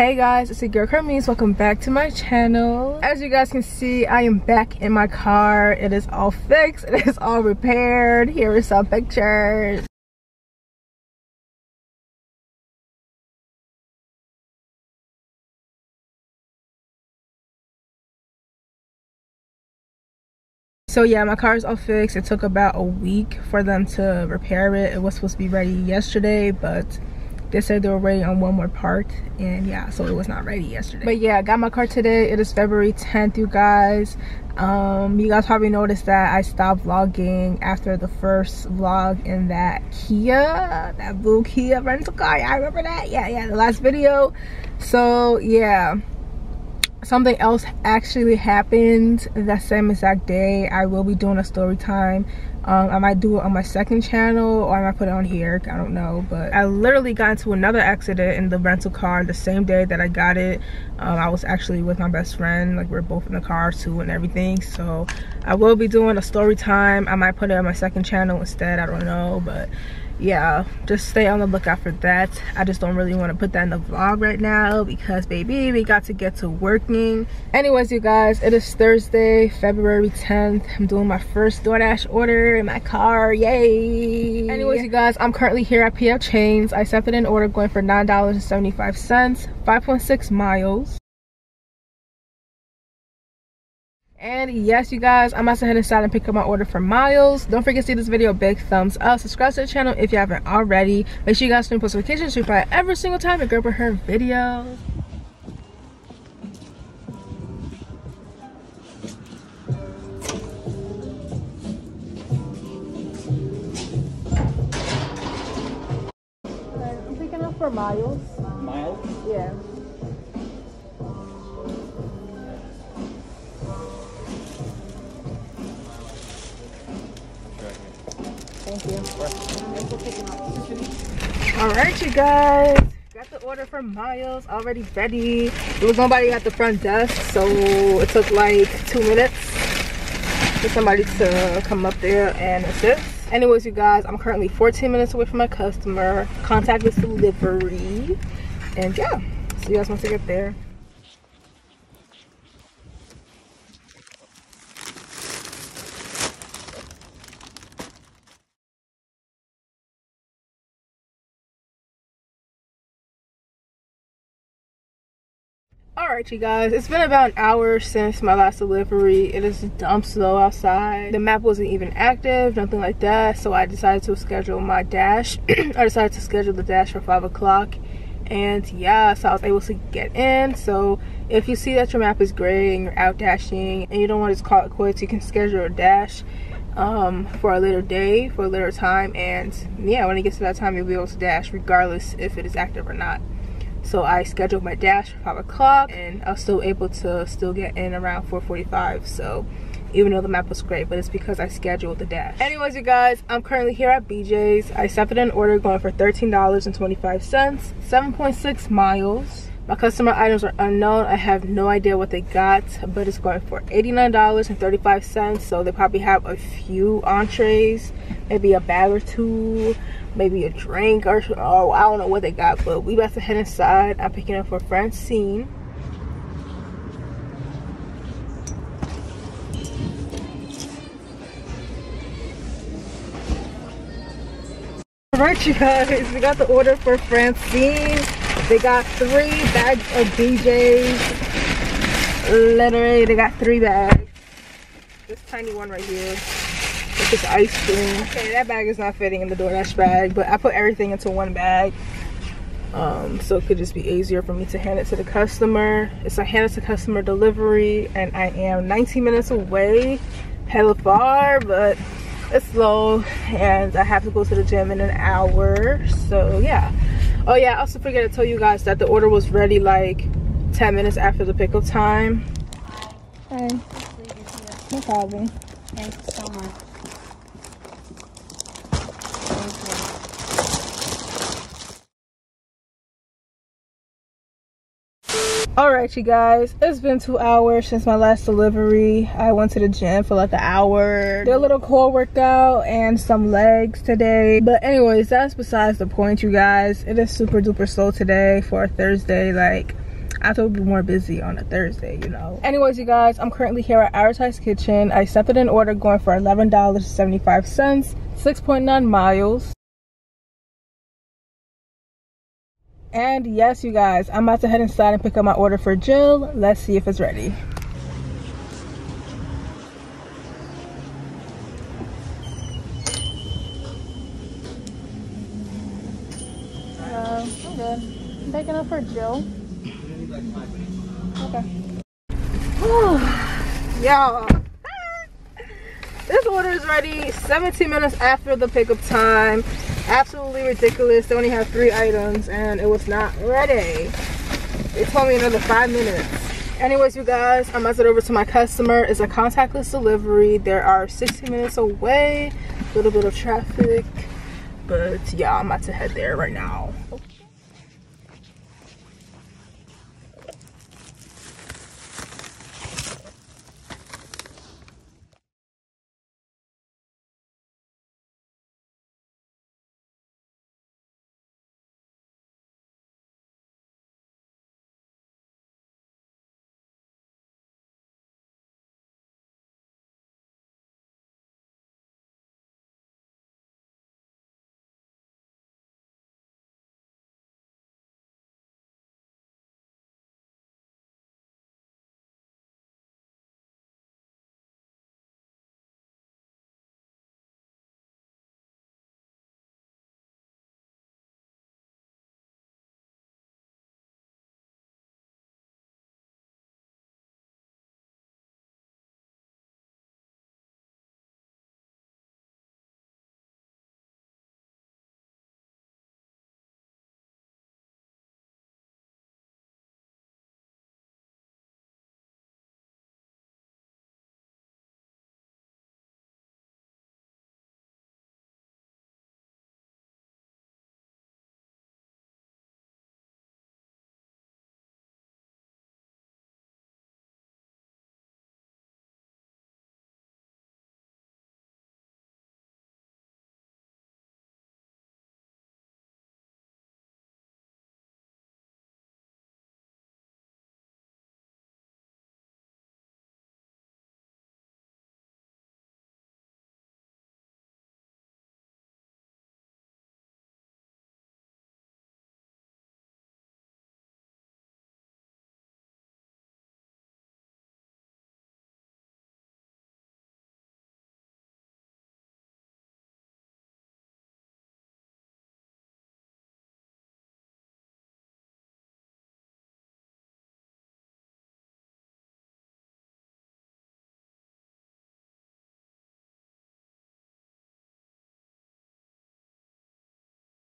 hey guys it's your girl Carmise welcome back to my channel. As you guys can see i am back in my car. It is all fixed. It is all repaired. Here are some pictures. So yeah, my car is all fixed. It took about a week for them to repair it. It was supposed to be ready yesterday, but they said they were waiting on one more part and yeah so it was not ready yesterday. But yeah i got my car today. It is february 10th you guys. Um you guys probably noticed that i stopped vlogging after the first vlog in that kia that blue kia rental car. Yeah, i remember that? Yeah yeah the last video. So yeah something else actually happened that same exact day i will be doing a story time. Um, i might do it on my second channel or i might put it on here i don't know but i literally got into another accident in the rental car the same day that i got it. Um, i was actually with my best friend like we are both in the car too and everything so i will be doing a story time. I might put it on my second channel instead i don't know but yeah just stay on the lookout for that. I just don't really want to put that in the vlog right now because baby we got to get to working. Anyways you guys it is thursday february 10th i'm doing my first doordash order in my car. Yay! Anyways you guys i'm currently here at P.F. Chang's. I accepted an order going for nine dollars and 75 cents 5.6 miles And yes, you guys, I'm about to head inside and pick up my order for Miles. Don't forget to see this video big thumbs up. Subscribe to the channel if you haven't already. Make sure you guys turn post notifications to reply every single time a girl put her videos. I'm picking up for Miles. Miles? Yeah. All right, you guys. Got the order from Miles already ready. There was nobody at the front desk, so it took like two minutes for somebody to come up there and assist. Anyways, you guys, I'm currently 14 minutes away from my customer. Contactless delivery. And yeah, see you guys once I get there. All right you guys. It's been about an hour since my last delivery. It is dumb slow outside. The map wasn't even active nothing like that. So i decided to schedule my dash. I decided to schedule the dash for five o'clock. And yeah so i was able to get in. So if you see that your map is gray and you're out dashing and you don't want to call it quits you can schedule a dash um, for a later day for a later time. And yeah when it gets to that time you'll be able to dash regardless if it is active or not so i scheduled my dash for five o'clock and i was still able to still get in around 4:45. so even though the map was great but it's because i scheduled the dash. Anyways you guys i'm currently here at bj's i accepted an order going for 13 dollars and 25 cents 7.6 miles my customer items are unknown. I have no idea what they got but it's going for 89 dollars and 35 cents so they probably have a few entrees maybe a bag or two maybe a drink or oh I don't know what they got but we about to head inside. I'm picking up for Francine. Alright you guys, we got the order for Francine. They got three bags of BJ's. Literally, they got three bags. This tiny one right here this ice cream. Okay, that bag is not fitting in the DoorDash bag, but I put everything into one bag. Um, so it could just be easier for me to hand it to the customer. It's a hand it to customer delivery, and I am 19 minutes away. Hella far, but it's slow, and I have to go to the gym in an hour. So yeah. Oh yeah, I also forget to tell you guys that the order was ready like 10 minutes after the pickup time. Hi. No problem. Thanks so much. All right you guys it's been two hours since my last delivery i went to the gym for like an hour did a little core workout and some legs today but anyways that's besides the point you guys it is super duper slow today for a thursday like I thought would be more busy on a Thursday, you know. Anyways, you guys, I'm currently here at Advertise Kitchen. I it an order going for $11.75, 6.9 miles. And yes, you guys, I'm about to head inside and pick up my order for Jill. Let's see if it's ready. Uh, I'm good. I'm picking up for Jill. Okay. Y'all. This order is ready 17 minutes after the pickup time. Absolutely ridiculous. They only have three items and it was not ready. They told me another five minutes. Anyways, you guys, I'm to over to my customer. It's a contactless delivery. There are 60 minutes away. A little bit of traffic. But yeah, I'm about to head there right now.